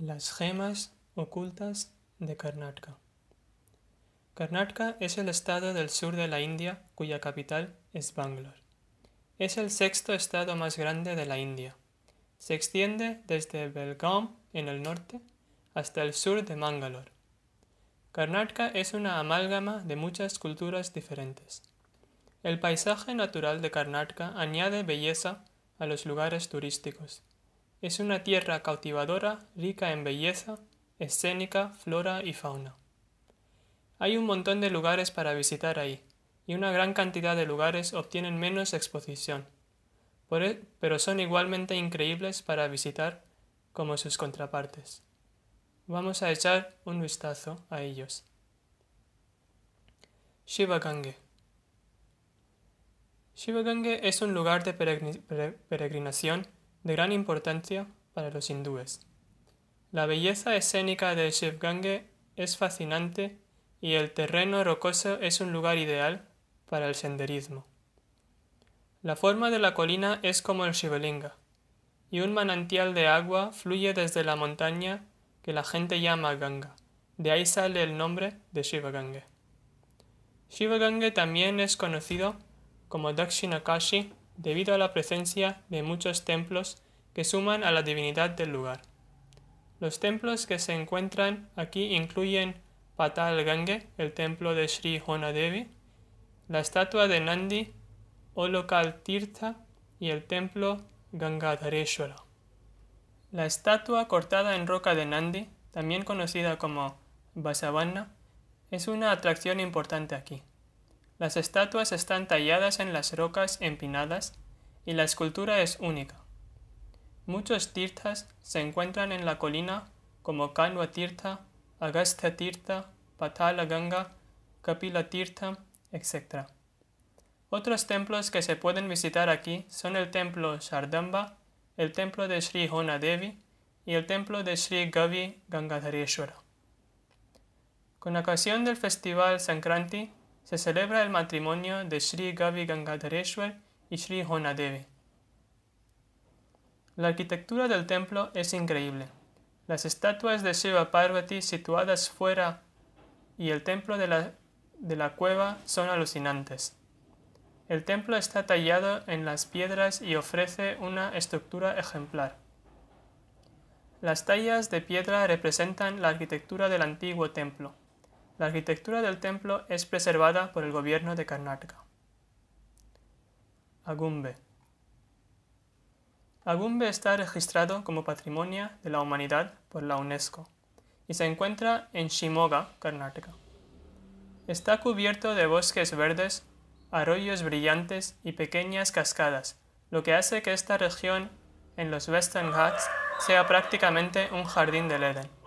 Las gemas ocultas de Karnataka. Karnataka es el estado del sur de la India cuya capital es Bangalore. Es el sexto estado más grande de la India. Se extiende desde Belgaum en el norte hasta el sur de Mangalore. Karnataka es una amálgama de muchas culturas diferentes. El paisaje natural de Karnataka añade belleza a los lugares turísticos. Es una tierra cautivadora, rica en belleza, escénica, flora y fauna. Hay un montón de lugares para visitar ahí, y una gran cantidad de lugares obtienen menos exposición, e, pero son igualmente increíbles para visitar como sus contrapartes. Vamos a echar un vistazo a ellos. Shivagange. Shivagange es un lugar de peregrinación de gran importancia para los hindúes. La belleza escénica de Shivgange es fascinante y el terreno rocoso es un lugar ideal para el senderismo. La forma de la colina es como el Shivalinga, y un manantial de agua fluye desde la montaña que la gente llama Ganga. De ahí sale el nombre de Shivagange. Shivagange también es conocido como Dakshinakashi debido a la presencia de muchos templos que suman a la divinidad del lugar. Los templos que se encuentran aquí incluyen Patal Gange, el templo de Sri Honadevi, la estatua de Nandi, Olokal Tirtha y el templo Gangadhareshwara. La estatua cortada en roca de Nandi, también conocida como Basavanna, es una atracción importante aquí. Las estatuas están talladas en las rocas empinadas y la escultura es única. Muchos tirthas se encuentran en la colina como Kanwa Tirtha, Agastya Tirtha, Patala Ganga, Kapila Tirtha, etc. Otros templos que se pueden visitar aquí son el templo Shardamba, el templo de Sri Hona Devi y el templo de Sri Gavi Gangadhareshwara. Con ocasión del festival Sankranti se celebra el matrimonio de Sri Gavi Gangadhareshwar y Sri Honadevi. La arquitectura del templo es increíble. Las estatuas de Shiva Parvati situadas fuera y el templo de la, de la cueva son alucinantes. El templo está tallado en las piedras y ofrece una estructura ejemplar. Las tallas de piedra representan la arquitectura del antiguo templo. La arquitectura del templo es preservada por el gobierno de Karnataka. Agumbe. Agumbe está registrado como Patrimonio de la Humanidad por la UNESCO y se encuentra en Shimoga, Karnataka. Está cubierto de bosques verdes, arroyos brillantes y pequeñas cascadas, lo que hace que esta región en los Western Ghats sea prácticamente un jardín del Edén.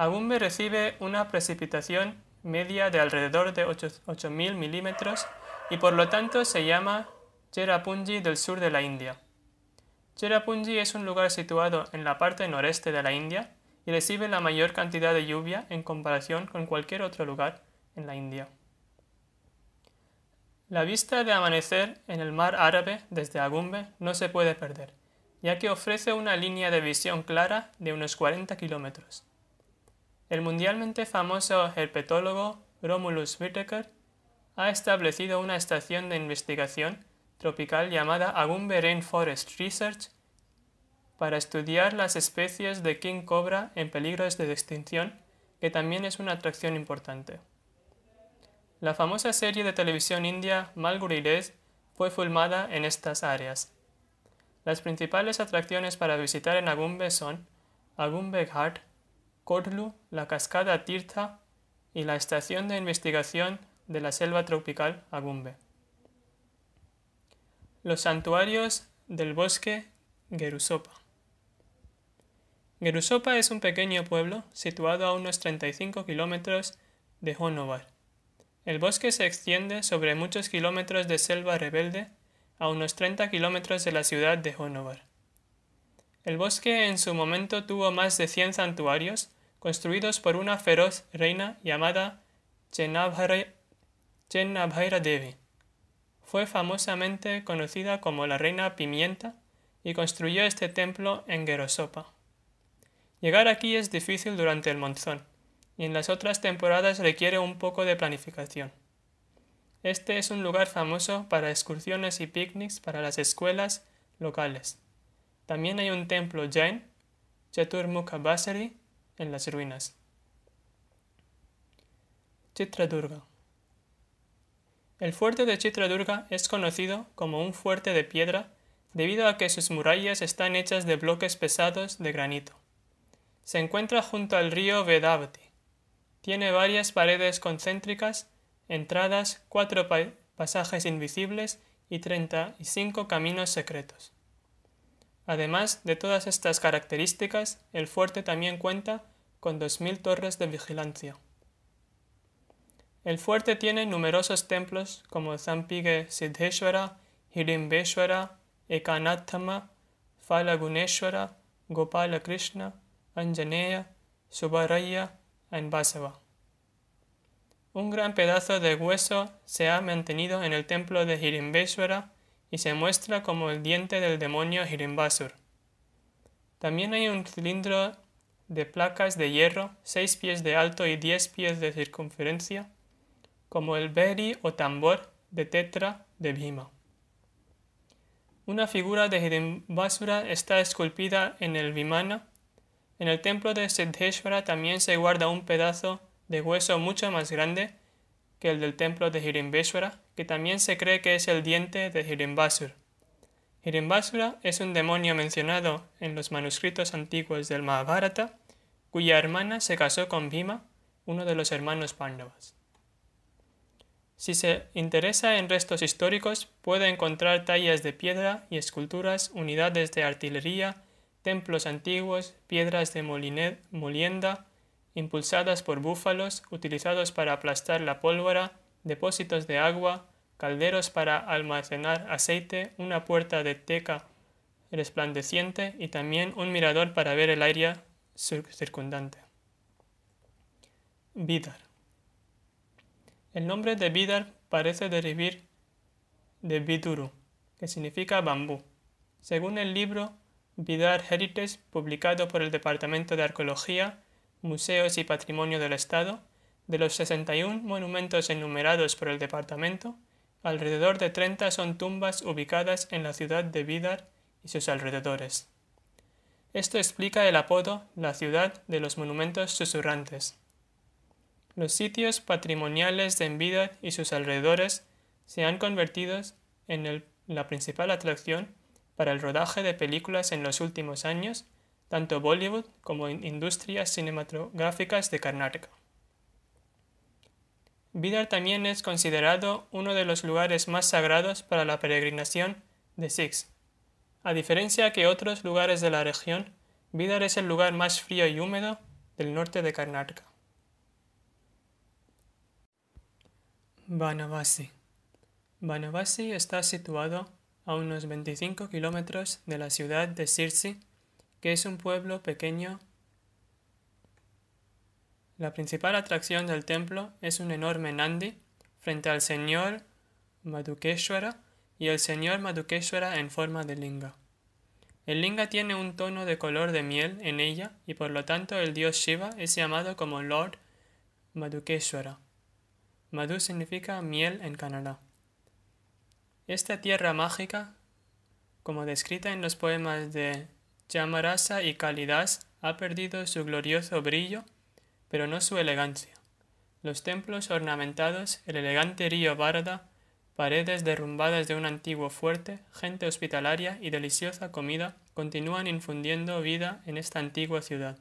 Agumbe recibe una precipitación media de alrededor de 8.000 milímetros y por lo tanto se llama Cherrapunji del sur de la India. Cherrapunji es un lugar situado en la parte noreste de la India y recibe la mayor cantidad de lluvia en comparación con cualquier otro lugar en la India. La vista de amanecer en el mar Árabe desde Agumbe no se puede perder, ya que ofrece una línea de visión clara de unos 40 kilómetros. El mundialmente famoso herpetólogo Romulus Whittaker ha establecido una estación de investigación tropical llamada Agumbe Rainforest Research para estudiar las especies de king cobra en peligros de extinción, que también es una atracción importante. La famosa serie de televisión india Malgurides fue filmada en estas áreas. Las principales atracciones para visitar en Agumbe son Agumbe Ghat, La cascada Tirtha y la estación de investigación de la selva tropical Agumbe. Los santuarios del bosque Gerusopa. Gerusopa es un pequeño pueblo situado a unos 35 kilómetros de Honovar. El bosque se extiende sobre muchos kilómetros de selva rebelde a unos 30 kilómetros de la ciudad de Honovar. El bosque en su momento tuvo más de 100 santuarios construidos por una feroz reina llamada Chenabhaira Devi. Fue famosamente conocida como la reina pimienta y construyó este templo en Gerosopa. Llegar aquí es difícil durante el monzón, y en las otras temporadas requiere un poco de planificación. Este es un lugar famoso para excursiones y picnics para las escuelas locales. También hay un templo Jain, Chaturmukha Basari, en las ruinas. Chitradurga. El fuerte de Chitradurga es conocido como un fuerte de piedra debido a que sus murallas están hechas de bloques pesados de granito. Se encuentra junto al río Vedavati. Tiene varias paredes concéntricas, entradas, cuatro pasajes invisibles y treinta y cinco caminos secretos. Además de todas estas características, el fuerte también cuenta con dos mil torres de vigilancia. El fuerte tiene numerosos templos como Zampige Siddheshwara, Hirimbeshwara, Ekanathama, Falaguneshwara, Gopala Krishna, Anjaneya, Subaraya y Basava. Un gran pedazo de hueso se ha mantenido en el templo de Hirimbeshwara y se muestra como el diente del demonio Hirimbasur. También hay un cilindro de placas de hierro, seis pies de alto y diez pies de circunferencia, como el beri o tambor de tetra de Bhima. Una figura de Hirimbasura está esculpida en el Vimana. En el templo de Siddheshwara también se guarda un pedazo de hueso mucho más grande que el del templo de Hirimbeshwara, que también se cree que es el diente de Hirimbasur. Hirimbasura es un demonio mencionado en los manuscritos antiguos del Mahabharata, cuya hermana se casó con Bhima, uno de los hermanos Pándavas. Si se interesa en restos históricos, puede encontrar tallas de piedra y esculturas, unidades de artillería, templos antiguos, piedras de molienda, impulsadas por búfalos, utilizados para aplastar la pólvora, depósitos de agua, calderos para almacenar aceite, una puerta de teca resplandeciente y también un mirador para ver el área circundante. Vidar. El nombre de Vidar parece derivar de Viduru, que significa bambú. Según el libro Vidar Heritage, publicado por el Departamento de Arqueología, Museos y Patrimonio del Estado, de los 61 monumentos enumerados por el departamento, alrededor de 30 son tumbas ubicadas en la ciudad de Vidar y sus alrededores. Esto explica el apodo la ciudad de los monumentos susurrantes. Los sitios patrimoniales de Envidad y sus alrededores se han convertido en la principal atracción para el rodaje de películas en los últimos años, tanto Bollywood como industrias cinematográficas de Karnataka. Vidar también es considerado uno de los lugares más sagrados para la peregrinación de Sikhs. A diferencia que otros lugares de la región, Vidar es el lugar más frío y húmedo del norte de Karnataka. Banavasi. Banavasi está situado a unos 25 kilómetros de la ciudad de Sirsi, que es un pueblo pequeño. La principal atracción del templo es un enorme Nandi frente al señor Madhukeshwara y el señor Madhukeshwara en forma de linga. El linga tiene un tono de color de miel en ella y por lo tanto el dios Shiva es llamado como Lord Madhukeshwara. Madhu significa miel en Canadá. Esta tierra mágica, como descrita en los poemas de Yamarasa y Kalidas, ha perdido su glorioso brillo, pero no su elegancia. Los templos ornamentados, el elegante río Barda, paredes derrumbadas de un antiguo fuerte, gente hospitalaria y deliciosa comida continúan infundiendo vida en esta antigua ciudad.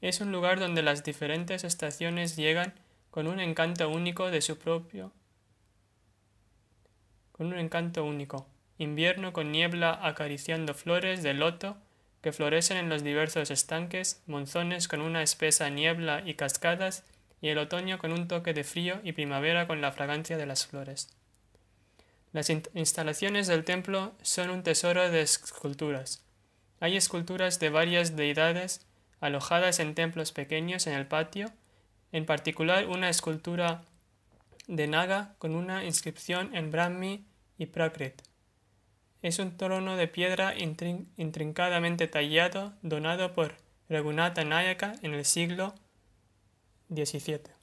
Es un lugar donde las diferentes estaciones llegan con un encanto único de su propio, con un encanto único. Invierno con niebla acariciando flores de loto que florecen en los diversos estanques, monzones con una espesa niebla y cascadas, y el otoño con un toque de frío y primavera con la fragancia de las flores. Las instalaciones del templo son un tesoro de esculturas. Hay esculturas de varias deidades alojadas en templos pequeños en el patio en particular una escultura de Naga con una inscripción en Brahmi y Prakrit. es un trono de piedra intrincadamente tallado donado por Raghunatha Nayaka en el siglo XVII.